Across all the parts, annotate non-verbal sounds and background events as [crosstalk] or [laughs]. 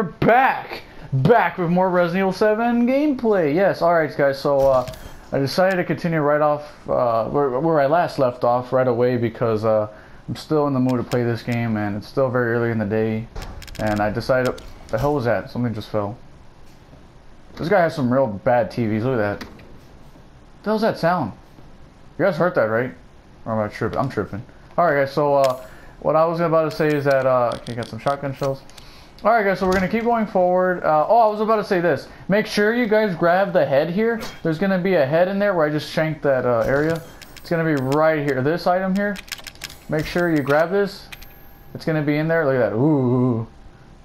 we're back! Back with more Resident Evil 7 gameplay. Yes, alright guys, so uh, I decided to continue right off uh, where, where, I last left off right away because uh, I'm still in the mood to play this game and it's still very early in the day. And I decided, the hell was that? Something just fell. This guy has some real bad TVs, look at that. What the hell's that sound? You guys heard that, right? Or am I tripping? I'm tripping. Alright guys, so uh, what I was about to say is that, uh, okay, got some shotgun shells. Alright guys, so we're going to keep going forward. Uh, oh, I was about to say this. Make sure you guys grab the head here. There's going to be a head in there where I just shanked that uh, area. It's going to be right here. This item here. Make sure you grab this. It's going to be in there. Look at that. Ooh.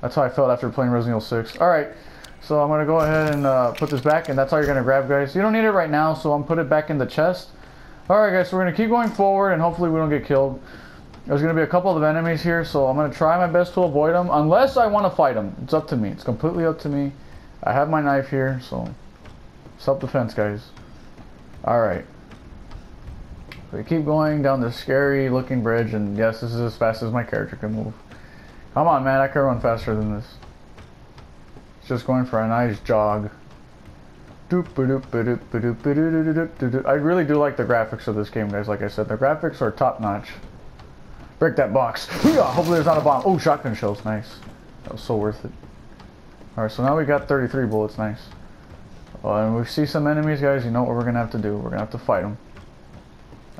That's how I felt after playing Resident Evil 6. Alright, so I'm going to go ahead and uh, put this back, and that's all you're going to grab, guys. You don't need it right now, so I'm put it back in the chest. Alright guys, so we're going to keep going forward, and hopefully we don't get killed. There's going to be a couple of enemies here, so I'm going to try my best to avoid them, unless I want to fight them. It's up to me. It's completely up to me. I have my knife here, so self-defense, guys. Alright. We keep going down this scary looking bridge, and yes, this is as fast as my character can move. Come on, man, I can run faster than this. It's just going for a nice jog. I really do like the graphics of this game, guys. Like I said, the graphics are top-notch. Break that box. Hopefully there's not a bomb. Oh, shotgun shells. Nice. That was so worth it. Alright, so now we got 33 bullets. Nice. Uh, and we see some enemies, guys. You know what we're going to have to do. We're going to have to fight them.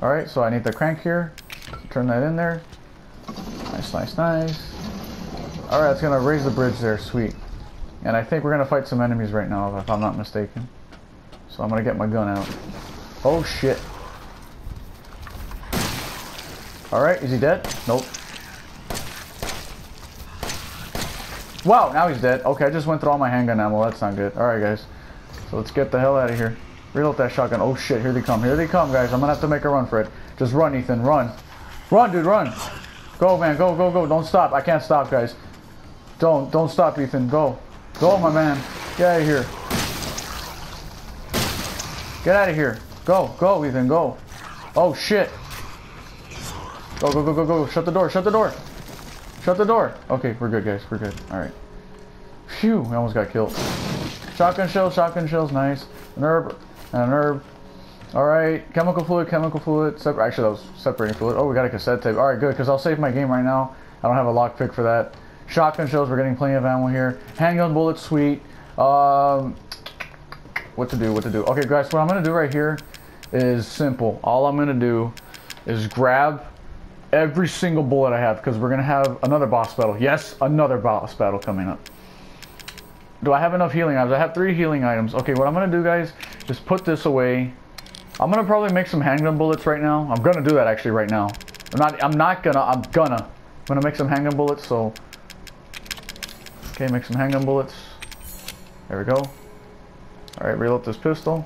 Alright, so I need the crank here. Turn that in there. Nice, nice, nice. Alright, it's going to raise the bridge there. Sweet. And I think we're going to fight some enemies right now, if I'm not mistaken. So I'm going to get my gun out. Oh, shit. Alright, is he dead? Nope. Wow, now he's dead. Okay, I just went through all my handgun ammo. That's not good. Alright, guys. So let's get the hell out of here. Reload that shotgun. Oh shit, here they come. Here they come, guys. I'm gonna have to make a run for it. Just run, Ethan. Run. Run, dude, run. Go, man. Go, go, go. Don't stop. I can't stop, guys. Don't, don't stop, Ethan. Go. Go, my man. Get out of here. Get out of here. Go, go, Ethan. Go. Oh shit. Go, go, go, go, go. Shut the door. Shut the door. Shut the door. Okay, we're good, guys. We're good. All right. Phew, we almost got killed. Shotgun shells, shotgun shells, nice. An herb, and an herb. All right, chemical fluid, chemical fluid. Separ actually, that was separating fluid. Oh, we got a cassette tape. All right, good, because I'll save my game right now. I don't have a lockpick for that. Shotgun shells, we're getting plenty of ammo here. Handgun bullets, sweet. Um, what to do, what to do. Okay, guys, what I'm going to do right here is simple. All I'm going to do is grab every single bullet I have because we're going to have another boss battle. Yes, another boss battle coming up. Do I have enough healing items? I have three healing items. Okay, what I'm going to do, guys, is put this away. I'm going to probably make some handgun bullets right now. I'm going to do that actually right now. I'm not, I'm not gonna, I'm gonna. I'm going to make some handgun bullets, so. Okay, make some handgun bullets. There we go. Alright, reload this pistol.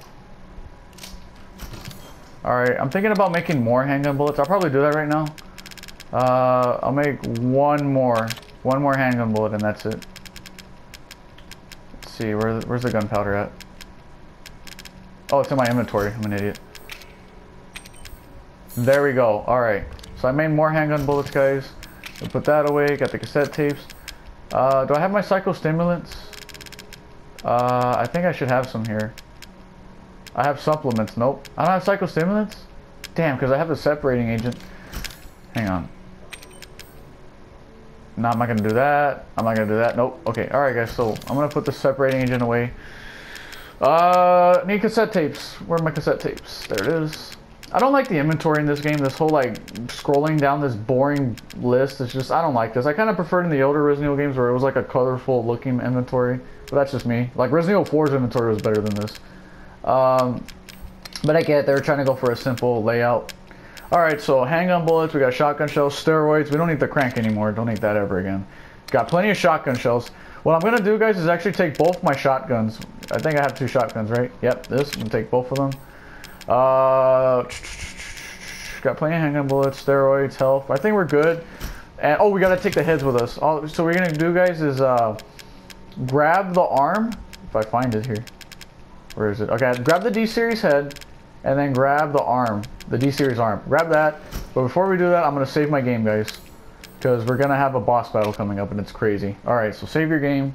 Alright, I'm thinking about making more handgun bullets. I'll probably do that right now. Uh, I'll make one more. One more handgun bullet and that's it. Let's see, where, where's the gunpowder at? Oh, it's in my inventory. I'm an idiot. There we go. Alright. So I made more handgun bullets, guys. I'll put that away. Got the cassette tapes. Uh, do I have my psychostimulants? Uh, I think I should have some here. I have supplements. Nope. I don't have psycho stimulants? Damn, because I have the separating agent. Hang on. No, I'm not to do that. I'm not to do that. Nope. Okay. All right, guys. So I'm to put the separating agent away. Uh, need cassette tapes. Where are my cassette tapes? There it is. I don't like the inventory in this game. This whole, like, scrolling down this boring list. It's just, I don't like this. I kind of preferred in the older Resident Evil games where it was, like, a colorful looking inventory. But that's just me. Like, Resident Evil 4's inventory was better than this. Um, but I get it. They were trying to go for a simple layout. Alright, so handgun bullets, we got shotgun shells, steroids. We don't need the crank anymore. Don't need that ever again. Got plenty of shotgun shells. What I'm to do, guys, is actually take both my shotguns. I think I have two shotguns, right? Yep, this. To take both of them. Uh, got plenty of handgun bullets, steroids, health. I think we're good. And Oh, we got to take the heads with us. All, so what we're to do, guys, is uh, grab the arm. If I find it here. Where is it? Okay, grab the D-Series head and then grab the arm, the D-Series arm. Grab that. But before we do that, I'm going to save my game, guys. Because we're going to have a boss battle coming up and it's crazy. Alright, so save your game.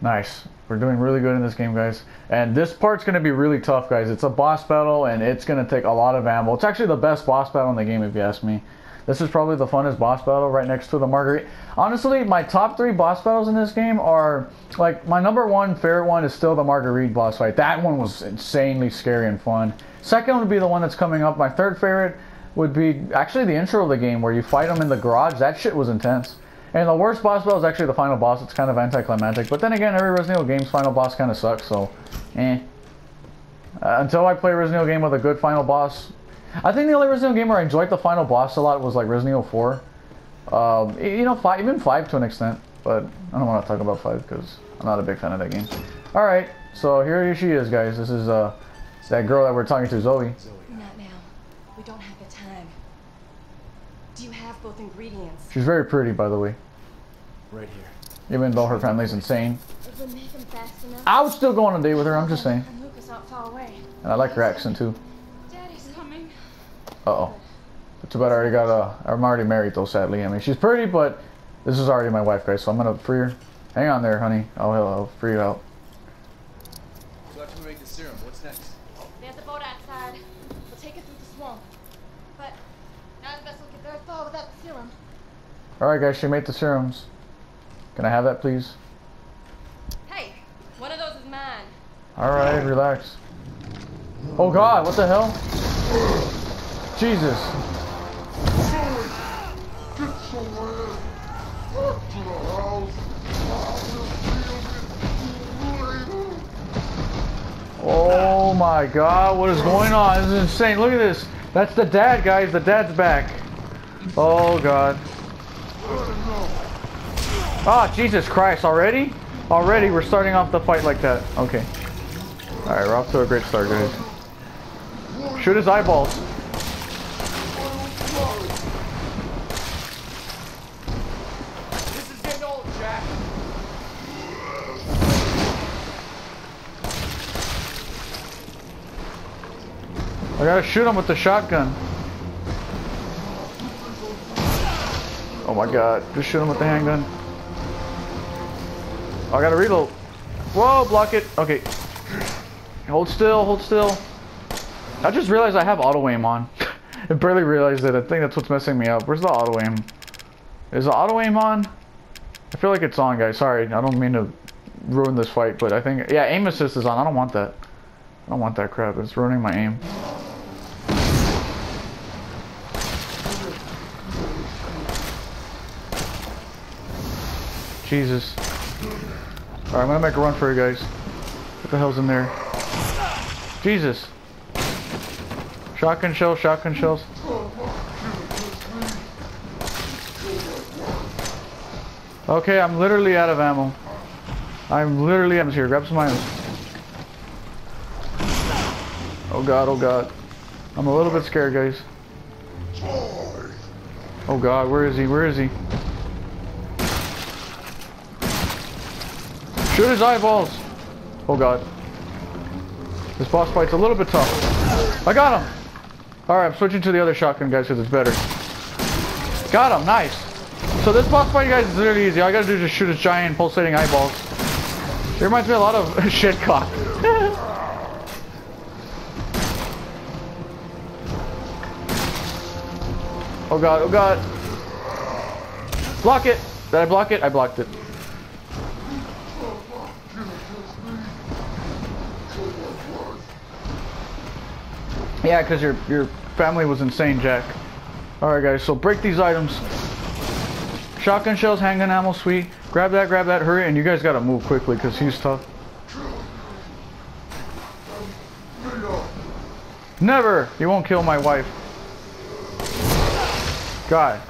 Nice. We're doing really good in this game, guys. And this part's going to be really tough, guys. It's a boss battle, and it's going to take a lot of ammo. It's actually the best boss battle in the game, if you ask me. This is probably the funnest boss battle right next to the Marguerite. Honestly, my top three boss battles in this game are, like, my number one favorite one is still the Marguerite boss fight. That one was insanely scary and fun. Second would be the one that's coming up. My third favorite would be actually the intro of the game where you fight them in the garage. That shit was intense. And the worst boss battle is actually the final boss. It's kind of anticlimactic. But then again, every Resident Evil game's final boss kind of sucks, so eh. Uh, until I play a Resident Evil game with a good final boss. I think the only Resident Evil game where I enjoyed the final boss a lot was like Resident Evil 4. Um, you know, five, even 5 to an extent. But I don't want to talk about 5 because I'm not a big fan of that game. Alright, so here she is, guys. This is uh, that girl that we're talking to, Zoe. Zoe. Not now. We don't have the time. Do you have both ingredients? She's very pretty, by the way. Right here. Even though her family's insane. Make them fast. I would still go on a date with her, I'm just saying. And Lucas aren't far away. And I like her accent too. Daddy's coming. Uh-oh. But too bad I already got a... I'm already married though, sadly. I mean, she's pretty, but this is already my wife, guys, so I'm gonna free her. Hang on there, honey. I'll, I'll free you out. So after we make the serum, what's next? There's a boat outside. We'll take it through the swamp. But none of us will get very far without the serum. Alright, guys, she made the serums. Can I have that, please? Hey, one of those is mine. Alright, relax. Oh god, what the hell? Jesus. Oh my god, what is going on? This is insane. Look at this. That's the dad, guys. The dad's back. Oh god. Ah, Jesus Christ, already? Already we're starting off the fight like that. Okay. Alright, we're off to a great start, guys. Shoot his eyeballs. This is getting old, Jack. I gotta shoot him with the shotgun. Oh my god, just shoot him with the handgun. Oh, I gotta reload. Whoa, block it. Okay. Hold still, hold still. I just realized I have auto aim on. [laughs] I barely realized it. I think that's what's messing me up. Where's the auto aim? Is the auto aim on? I feel like it's on, guys. Sorry, I don't mean to ruin this fight, but I think yeah, aim assist is on. I don't want that. I don't want that crap. It's ruining my aim. Jesus. Alright, I'm gonna make a run for you guys. What the hell's in there? Jesus. Shotgun shells, shotgun shells. Okay, I'm literally out of ammo. I'm literally out of here. Grab some items. Oh god, oh god. I'm a little bit scared, guys. Oh god, where is he? Where is he? Shoot his eyeballs! Oh god. This boss fight's a little bit tough. I got him! Alright, I'm switching to the other shotgun, guys, because it's better. Got him, nice. So this boss fight, guys, is really easy. All I gotta do is just shoot his giant pulsating eyeballs. It reminds me a lot of [laughs] Shitcock. [laughs] oh god, oh god. Block it! Did I block it? I blocked it. Yeah, because your your family was insane, Jack. Alright guys, so break these items. Shotgun shells, handgun ammo, sweet. Grab that, grab that, hurry, and you guys gotta move quickly because he's tough. Never! You won't kill my wife. God.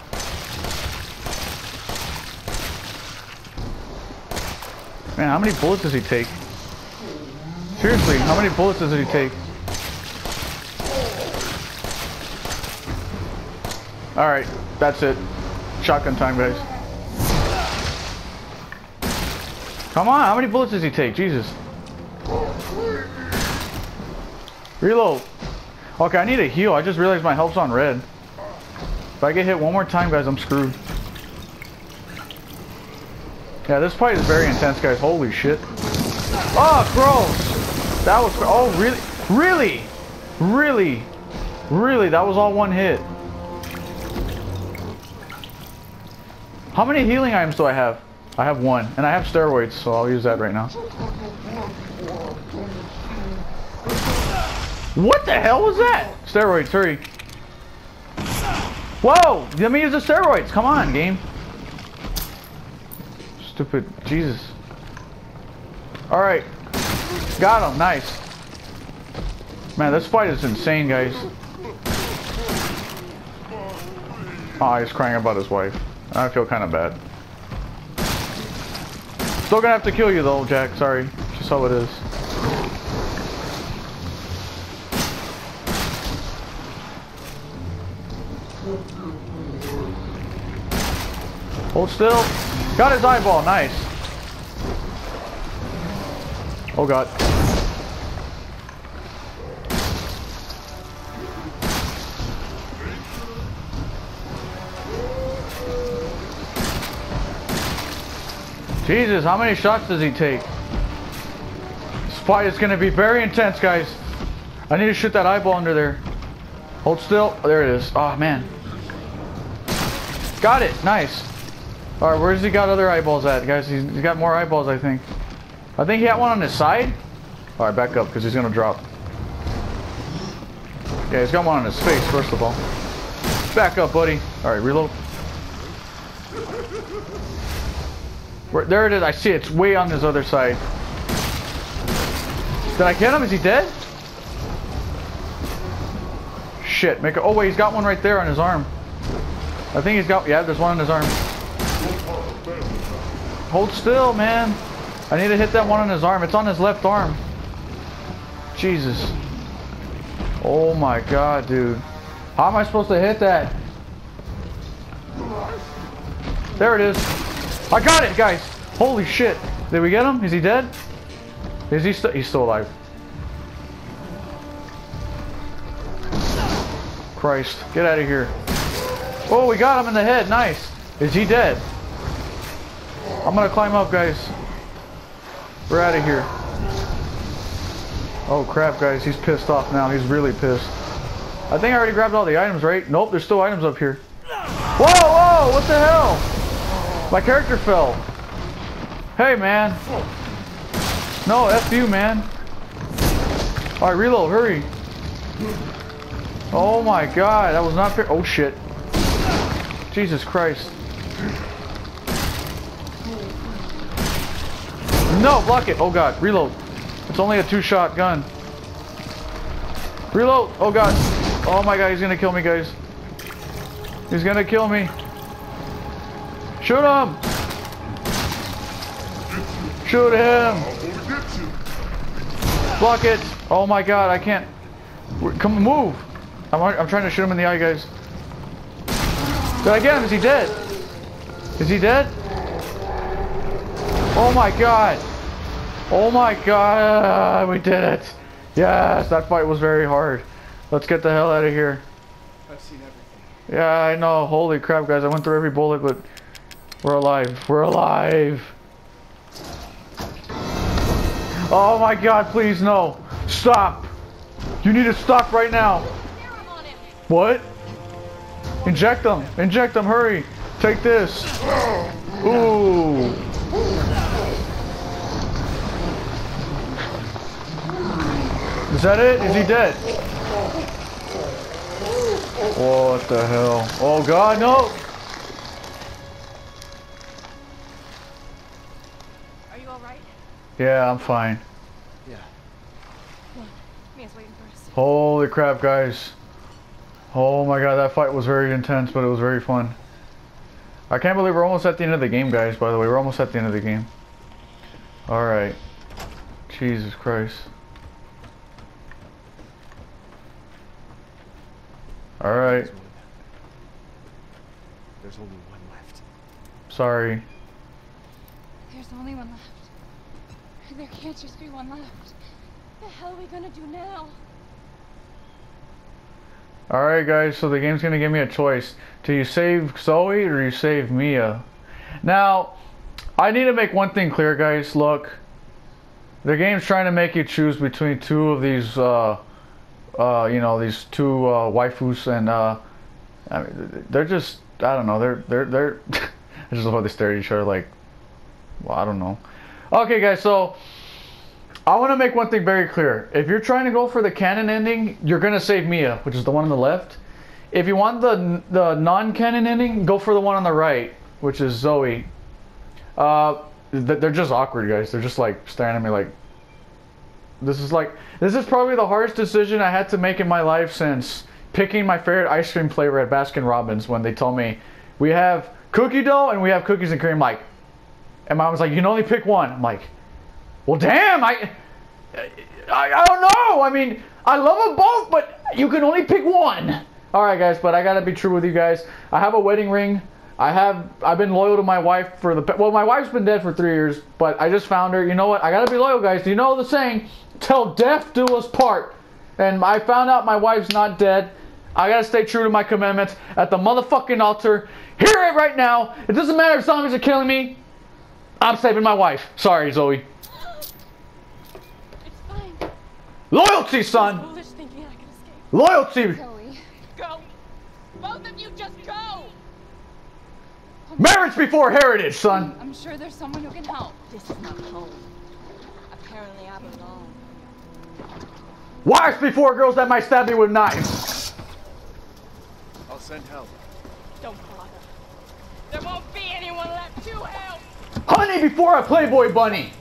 Man, how many bullets does he take? Seriously, how many bullets does he take? Alright, that's it. Shotgun time, guys. Come on, how many bullets does he take? Jesus. Reload. Okay, I need a heal. I just realized my health's on red. If I get hit one more time, guys, I'm screwed. Yeah, this fight is very intense, guys. Holy shit. Oh, gross. That was... Oh, really? Really? Really? Really? That was all one hit. How many healing items do I have? I have one. And I have steroids, so I'll use that right now. What the hell was that? Steroids, hurry. Whoa! Let me use the steroids. Come on, game. Stupid. Jesus. Alright. Got him. Nice. Man, this fight is insane, guys. Oh, he's crying about his wife. I feel kind of bad. Still gonna have to kill you though, Jack. Sorry. Just how it is. Hold still. Got his eyeball. Nice. Oh god. Jesus, how many shots does he take? This fight is going to be very intense, guys. I need to shoot that eyeball under there. Hold still. Oh, there it is. Oh, man. Got it. Nice. All right, where's he got other eyeballs at, guys? He's, he's got more eyeballs, I think. I think he had one on his side. All right, back up, because he's going to drop. Yeah, he's got one on his face, first of all. Back up, buddy. All right, reload. Where, there it is. I see it. It's way on this other side. Did I get him? Is he dead? Shit. Make a, oh, wait. He's got one right there on his arm. I think he's got... Yeah, there's one on his arm. Hold still, man. I need to hit that one on his arm. It's on his left arm. Jesus. Oh, my God, dude. How am I supposed to hit that? There it is. I got it, guys. Holy shit. Did we get him? Is he dead? Is he still? He's still alive. Christ. Get out of here. Oh, we got him in the head. Nice. Is he dead? I'm gonna climb up, guys. We're out of here. Oh crap, guys. He's pissed off now. He's really pissed. I think I already grabbed all the items, right? Nope, there's still items up here. Whoa, whoa, what the hell? My character fell. Hey, man. No, F you, man. Alright, reload, hurry. Oh my god, that was not fair. Oh shit. Jesus Christ. No, block it. Oh god, reload. It's only a two-shot gun. Reload. Oh god. Oh my god, he's gonna kill me, guys. He's gonna kill me. Shoot him! Shoot him! Block it! Oh my god, I can't. Come move! I'm, I'm trying to shoot him in the eye, guys. Did I get him? Is he dead? Is he dead? Oh my god! Oh my god! We did it! Yes, that fight was very hard. Let's get the hell out of here. I've seen everything. Yeah, I know. Holy crap, guys. I went through every bullet, but we're alive. We're alive. Oh my god, please no. Stop. You need to stop right now. What? Inject them. Inject them. Hurry. Take this. Ooh. Is that it? Is he dead? What the hell? Oh god, no! Yeah, I'm fine. Yeah. Mia's waiting for us. Holy crap, guys. Oh my god, that fight was very intense, but it was very fun. I can't believe we're almost at the end of the game, guys, by the way. We're almost at the end of the game. Alright. Jesus Christ. Alright. There's only one left. Sorry. There's only one left. There can't just be one left. What the hell are we gonna do now? Alright guys, so the game's gonna give me a choice. Do you save Zoe or you save Mia? Now, I need to make one thing clear, guys. Look, the game's trying to make you choose between two of these, uh, uh, you know, these two uh, waifus, and uh, I mean, they're just, I don't know, they're they're they're. [laughs] I just love how they stare at each other like, well, I don't know. Okay, guys, so I want to make one thing very clear. If you're trying to go for the canon ending, you're gonna save Mia, which is the one on the left. If you want the the non-canon ending, go for the one on the right, which is Zoe. Uh, they're just awkward, guys. They're just like staring at me like. This is like this is probably the hardest decision I had to make in my life since picking my favorite ice cream flavor at Baskin Robbins when they told me we have cookie dough and we have cookies and cream. Like, and mom was like, you can only pick one. I'm like, well, damn, I, I, I don't know. I mean, I love them both, but you can only pick one. All right, guys, but I gotta be true with you guys. I have a wedding ring. I have I've been loyal to my wife for the well, my wife's been dead for three years, but I just found her. You know what? I gotta be loyal, guys. You know the saying? Till death do us part. And I found out my wife's not dead. I gotta stay true to my commitments at the motherfucking altar. Hear it right now. It doesn't matter if zombies are killing me. I'm saving my wife. Sorry, Zoe. It's fine. Loyalty, son. I. Loyalty. Zoe. Go. Both of you just go. Marriage before heritage, son. I'm sure there's someone who can help. This is not home. Apparently I belong. Wives before girls that might stab me with knives. I'll send help. Don't bother. There won't be anyone left to help. Honey before a Playboy bunny.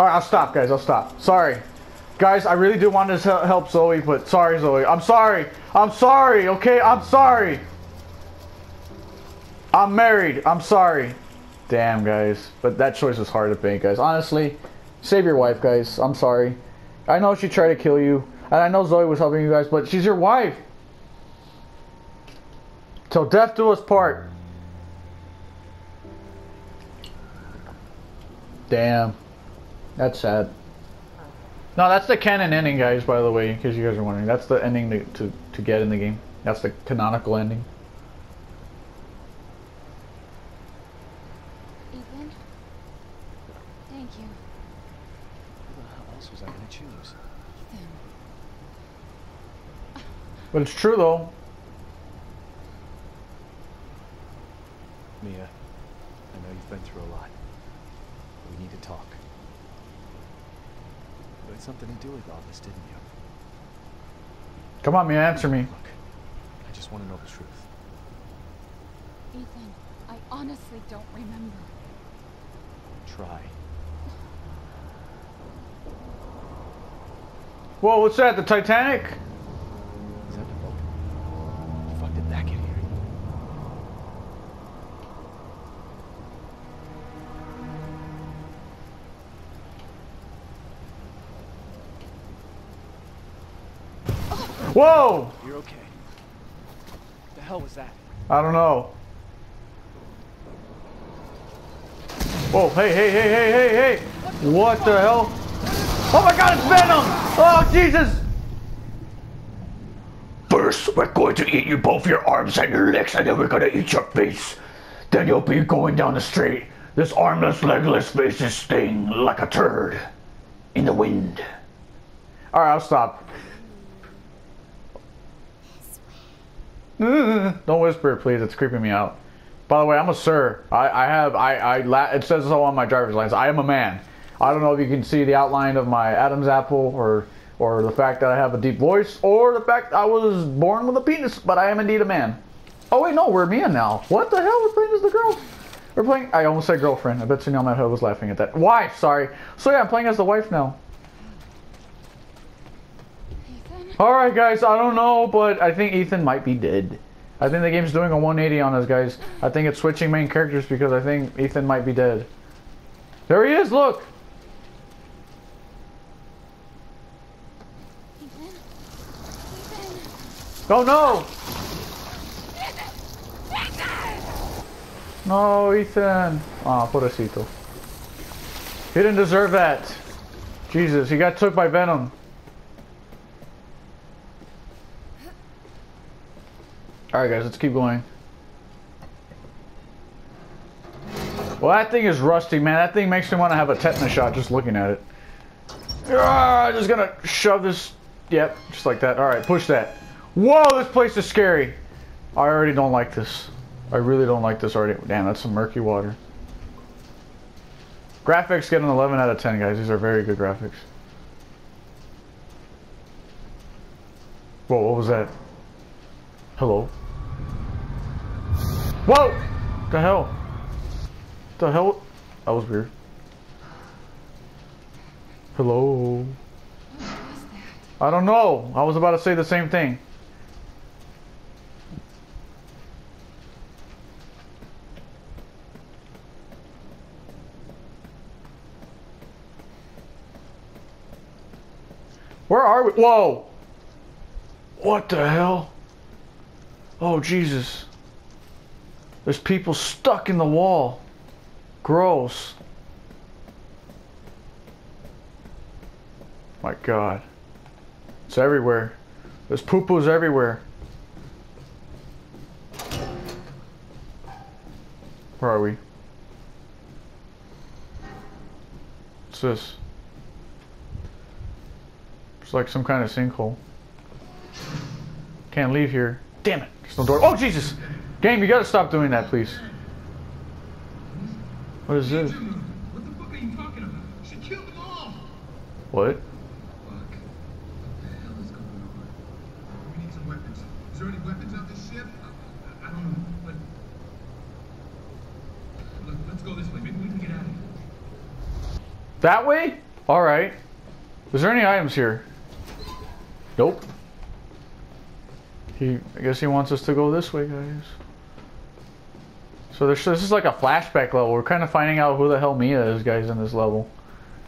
All right, I'll stop, guys. I'll stop. Sorry. Guys, I really do want to help Zoe, but sorry, Zoe. I'm sorry. I'm sorry, okay? I'm sorry. I'm married. I'm sorry. Damn, guys. But that choice was hard to make, guys. Honestly, save your wife, guys. I'm sorry. I know she tried to kill you. And I know Zoe was helping you guys, but she's your wife. Till death do us part. Damn. That's sad. No, that's the canon ending, guys, by the way, in case you guys are wondering. That's the ending to, to, to get in the game. That's the canonical ending. Ethan. Thank you. Who the hell else was I gonna choose? Ethan. But it's true, though. Mia, I know you've been through a lot. We need to talk. You had something to do with all this, didn't you? Come on, man, answer me. Look, I just want to know the truth. Ethan, I honestly don't remember. Try. Whoa, what's that? The Titanic? Whoa! You're okay. The hell was that? I don't know. Whoa, hey, hey, hey, hey, hey, hey! What the hell? Oh my god, it's Venom! Oh, Jesus! First, we're going to eat you both your arms and your legs, and then we're gonna eat your face. Then you'll be going down the street. This armless, legless face is staying like a turd in the wind. Alright, I'll stop. Don't whisper please. It's creeping me out. By the way, I'm a sir. I, I have I I it says so on my driver's license. I am a man. I don't know if you can see the outline of my Adam's apple or or the fact that I have a deep voice or the fact I was born with a penis, but I am indeed a man. Oh wait, no, we're Mia now. What the hell? We're playing as the girl. We're playing. I almost said girlfriend. I bet you know my head was laughing at that. Wife. Sorry. So yeah, I'm playing as the wife now. Ethan? All right, guys. I don't know, but I think Ethan might be dead. I think the game's doing a 180 on us, guys. I think it's switching main characters because I think Ethan might be dead. There he is. Look. Ethan? Ethan? Oh no. No, Ethan. Ah, pobrecito. He didn't deserve that. Jesus, he got took by Venom. Alright guys, let's keep going. Well, that thing is rusty, man. That thing makes me want to have a tetanus shot just looking at it. Ah, just gonna shove this. Yep, just like that. All right, push that. Whoa, this place is scary. I already don't like this. I really don't like this already. Damn, that's some murky water. Graphics get an 11 out of 10, guys. These are very good graphics. Whoa, what was that? Hello? Whoa! The hell? The hell? That was weird. Hello? I don't know. I was about to say the same thing. Where are we? Whoa! What the hell? Oh, Jesus. There's people stuck in the wall. Gross. My God. It's everywhere. There's poo-poos everywhere. Where are we? What's this? It's like some kind of sinkhole. Can't leave here. Damn it. There's no door. Oh, Jesus! Game, you gotta stop doing that, please. What is this? What the fuck are you talking about? She killed them all! What? Fuck. What the hell is going on? We need some weapons. Is there any weapons on this ship? I, I don't know, but... Look, let's go this way. Maybe we can get out of here. That way? Alright. Is there any items here? Nope. He, I guess he wants us to go this way, guys. So this, this is like a flashback level. We're kind of finding out who the hell Mia is, guys, in this level.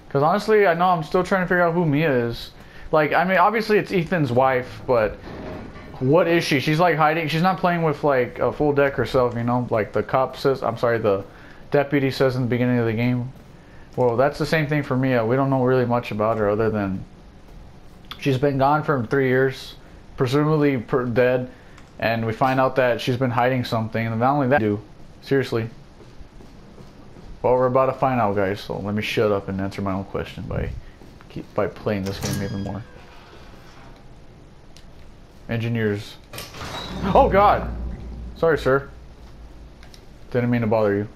Because honestly, I know I'm still trying to figure out who Mia is. Like, I mean, obviously it's Ethan's wife, but what is she? She's like hiding. She's not playing with like a full deck herself, you know? Like the cop says, I'm sorry, the deputy says in the beginning of the game. Well, that's the same thing for Mia. We don't know really much about her other than she's been gone for three years, presumably per dead, and we find out that she's been hiding something. And not only that, do seriously. Well, we're about to find out, guys. So let me shut up and answer my own question by keep by playing this game even more. Engineers. Oh God! Sorry, sir. Didn't mean to bother you.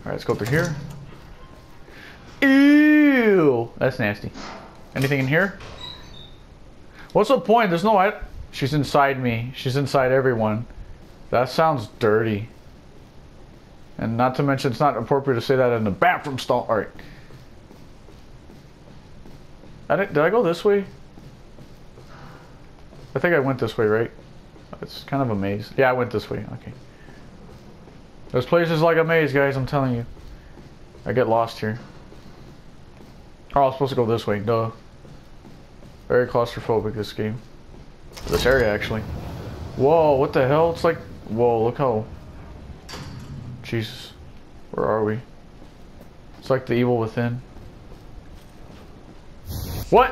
Alright, let's go through here. Ew! That's nasty. Anything in here? What's the point? There's no... She's inside me. She's inside everyone. That sounds dirty. And not to mention, it's not appropriate to say that in a bathroom stall. Alright. I did, I go this way? I think I went this way, right? It's kind of a maze. Yeah, I went this way. Okay. There's places like a maze, guys, I'm telling you. I get lost here. Oh, I was supposed to go this way. Duh. Very claustrophobic, this game. This area, actually. Whoa, what the hell? It's like... Whoa, look how... Jesus. Where are we? It's like the evil within. What?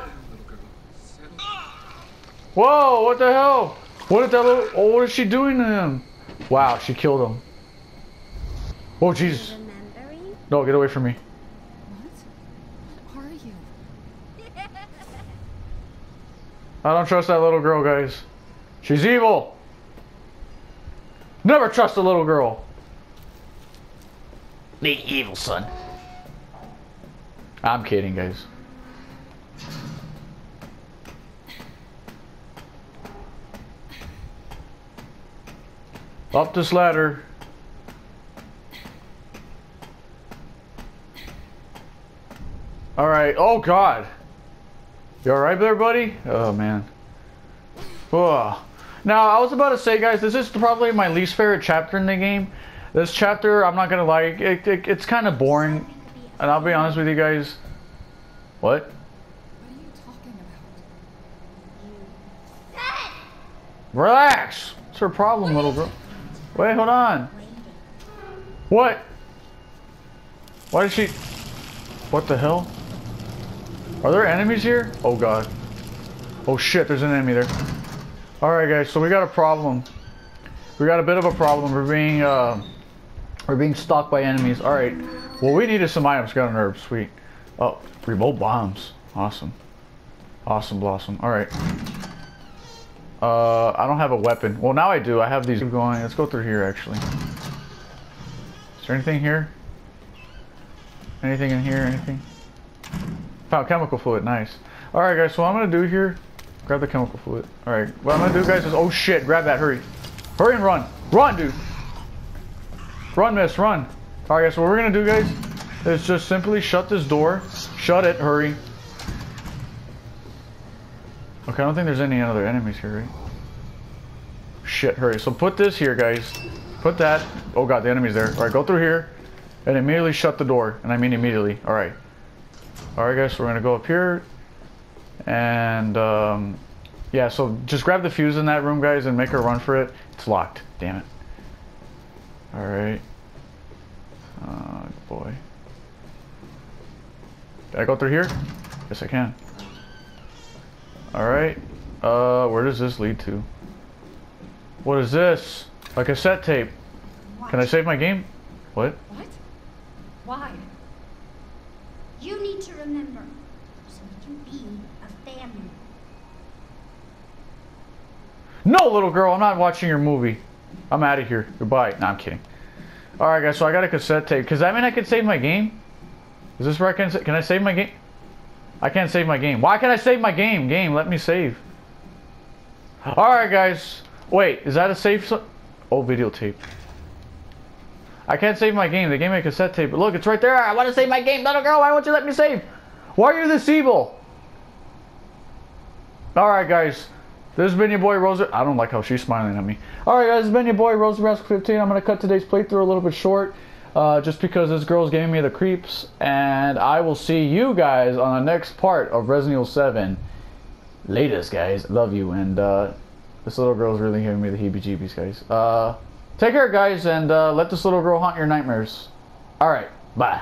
Whoa, what the hell? What did that little... Oh, what is she doing to him? Wow, she killed him. Oh, Jesus. No, get away from me. What are you? I don't trust that little girl, guys. She's evil. Never trust a little girl. The evil son. I'm kidding, guys. Up this ladder. Alright. Oh, God. You alright there, buddy? Oh, man. Oh. Now, I was about to say, guys, this is probably my least favorite chapter in the game. This chapter, I'm not gonna lie, it, it, it's kind of boring. And I'll be honest with you guys. What? What are you talking about? Relax. What's her problem, little girl? Wait, hold on. What? Why did she... What the hell? Are there enemies here? Oh, God. Oh, shit, there's an enemy there. Alright, guys, so we got a problem. We got a bit of a problem. We're being, uh... We're being stalked by enemies. Alright. Well, we needed some items. Got an herb. Sweet. Oh, remote bombs. Awesome. Awesome blossom. Alright. Uh, I don't have a weapon. Well, now I do. I have these Keep going. Let's go through here, actually. Is there anything here? Anything in here? Anything? Found chemical fluid. Nice. Alright, guys. So what I'm to do here... Grab the chemical fluid. Alright. What I'm to do, guys, is... Oh, shit. Grab that. Hurry. Hurry and run. Run, dude. Run, miss. Run. Alright, guys. So what we're to do, guys, is just simply shut this door. Shut it. Hurry. Okay, I don't think there's any other enemies here, right? Shit, hurry. So put this here, guys. Put that. Oh god, the enemy's there. Alright, go through here. And immediately shut the door. And I mean immediately. Alright. Alright, guys, so we're gonna go up here. And, um... Yeah, so just grab the fuse in that room, guys, and make her run for it. It's locked. Damn it. Alright. Oh, boy. Can I go through here? Yes, I can. Alright. Uh, where does this lead to? What is this? A cassette tape. Can I save my game? What? What? Why? You need to remember so we can be a family. No, little girl, I'm not watching your movie. I'm out of here. Goodbye. No, I'm kidding. Alright, guys, so I got a cassette tape. Because I mean I can save my game? Is this where I can... Can I save my game? I can't save my game. Why can't I save my game? Game, let me save. Alright, guys. Wait, is that a save... so- Oh, videotape. I can't save my game. They gave me a cassette tape. Look, it's right there. I want to save my game. Little girl, why won't you let me save? Why are you this evil? Alright, guys. This has been your boy Rosa. I don't like how she's smiling at me. Alright, guys. This has been your boy Rosa Rascal 15. I'm to cut today's playthrough a little bit short. Uh, just because this girl's giving me the creeps. And I will see you guys on the next part of Resident Evil 7. Latest, guys. Love you. And uh, this little girl's really giving me the heebie-jeebies, guys. Uh, take care, guys. And uh, let this little girl haunt your nightmares. Alright. Bye.